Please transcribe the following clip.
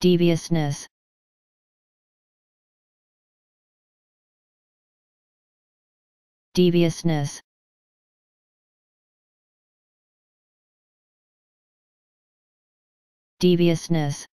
deviousness. Deviousness. Deviousness.